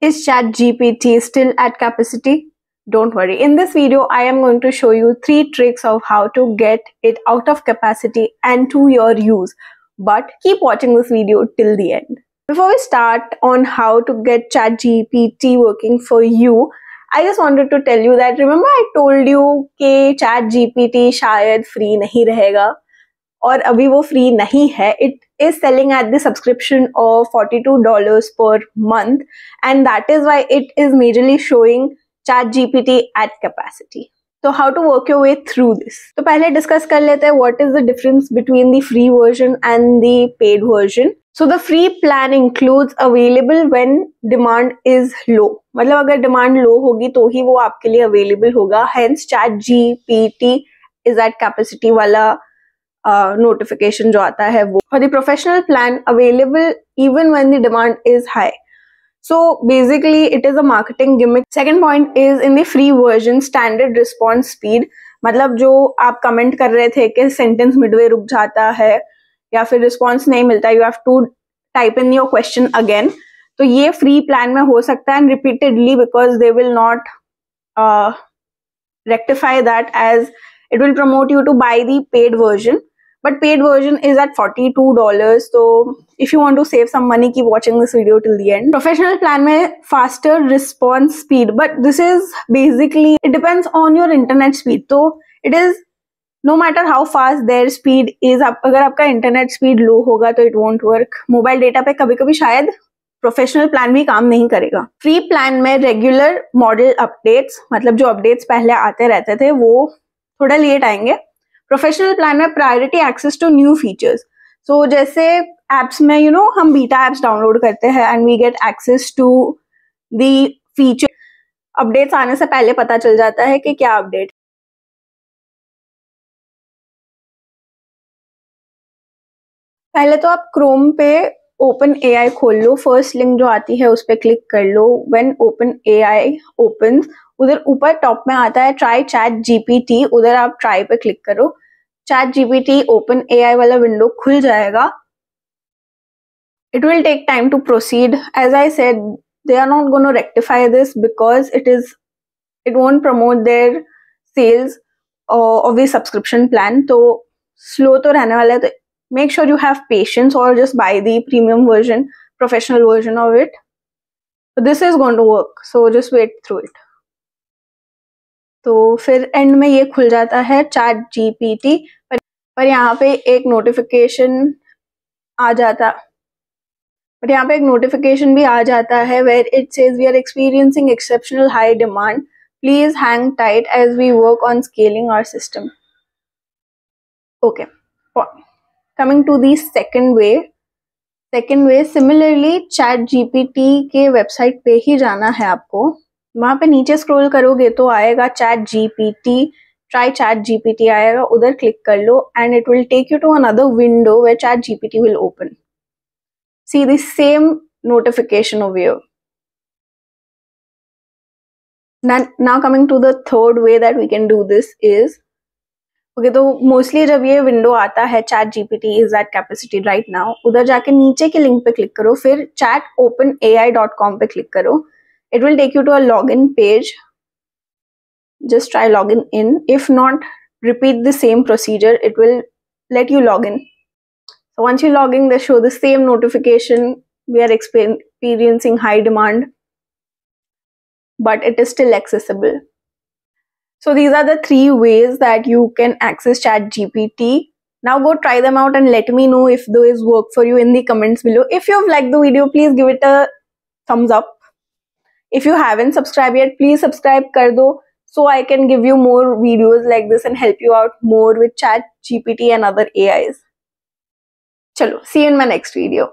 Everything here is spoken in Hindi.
Is ChatGPT still at capacity? Don't worry. In this video, I am going to show you three tricks of how to get it out of capacity and to your use. But keep watching this video till the end. Before we start on how to get ChatGPT working for you, I just wanted to tell you that remember I told you कि ChatGPT शायद free नहीं रहेगा और अभी वो फ्री नहीं है it is selling at the subscription of forty two dollar per month and that is why it is majorly showing chat G P T at capacity तो how to work your way through this तो पहले डिस्कस कर लेते हैं what is the difference between the free version and the paid version so the free plan include available when demand is low मतलब अगर डिमांड लो होगी तो ही वो आपके लिए अवेलेबल होगा. Hence chat G P T is at capacity वाला नोटिफिकेशन uh, जो आता है वो। For the professional plan available even when the demand is high so basically it is a marketing gimmick second point is in the free version standard response speed मतलब जो आप कमेंट कर रहे थे कि सेंटेंस मिडवे रुक जाता है या फिर रिस्पॉन्स नहीं मिलता you have to type in your question again तो ये फ्री प्लान में हो सकता है and repeatedly because they will not rectify that as it will promote you to buy the paid version. But paid version is at forty two dollar तो if you want to save some money keep watching this video till the end professional plan में faster response speed but this is basically it depends on your internet speed तो it is no matter how fast their speed is आप, अगर आपका इंटरनेट स्पीड लो होगा तो it won't work mobile data पे कभी कभी शायद प्रोफेशनल प्लान भी काम नहीं करेगा. फ्री प्लान में रेगुलर मॉडल अपडेट्स मतलब जो अपडेट्स पहले आते रहते थे, वो थोड़ा लेट आएँगे. प्रोफेशनल प्लान में priority access to new features so जैसे एप्स में यू you नो know, हम बीटा एप्स डाउनलोड करते हैं and we get access to the feature updates आने से पहले पता चल जाता है कि क्या अपडेट पहले तो आप क्रोम पे ओपन ए आई खोल लो। फ़र्स्ट लिंक जो आती है उस पर क्लिक कर लो। When open A I open उधर ऊपर टॉप में आता है ट्राई चैट जीपीटी उधर आप ट्राई पे क्लिक करो। Chat GBT open A I वाला विंडो खुल जाएगा। It will take time to proceed as I said they are not gonna rectify this because it is it won't promote their sales of the subscription plan तो स्लो तो रहने वाला है तो make sure you have patience और just buy the premium version professional version of it this is gonna to work so just wait through it तो फिर एंड में ये खुल जाता है चैट जीपीटी पर, पर यहाँ पे एक नोटिफिकेशन आ जाता। पर यहाँ पे एक नोटिफिकेशन भी आ जाता है where it says we are experiencing exceptional high demand please hang tight as we work on scaling our system okay coming to the second way second way similarly chat GPT के वेबसाइट पे ही जाना है आपको। वहाँ पे नीचे स्क्रॉल करोगे तो आएगा chat GPT try chat GPT आएगा उधर क्लिक कर लो and it will take you to another window where chat GPT will open see the same over here. Now, now coming to the third way that we can do this is okay तो मोस्टली जब ये विंडो आता है chat GPT is at capacity right now उधर जाके नीचे के लिंक पे क्लिक करो फिर chat open A I dot com पे क्लिक करो it will take you to a login page. Just try login in. If not repeat the same procedure. It will let you log in. So once you log in they show the same notification. We are experiencing high demand but it is still accessible. So these are the three ways that you can access chat gpt now go try them out and let me know if those work for you in the comments below. If you've liked the video please give it a thumbs up if you haven't subscribed yet please subscribe kar do so i can give you more videos like this and help you out more with chat gpt and other ais chalo see you in my next video